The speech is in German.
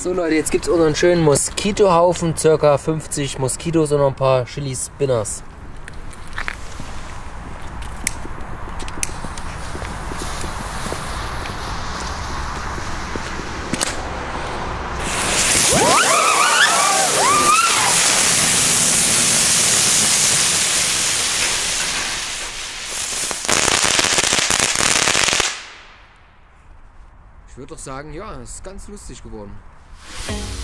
So Leute, jetzt gibt es unseren schönen Moskitohaufen, circa 50 Moskitos und noch ein paar Chili Spinners. Ich würde doch sagen, ja, es ist ganz lustig geworden. Thank you.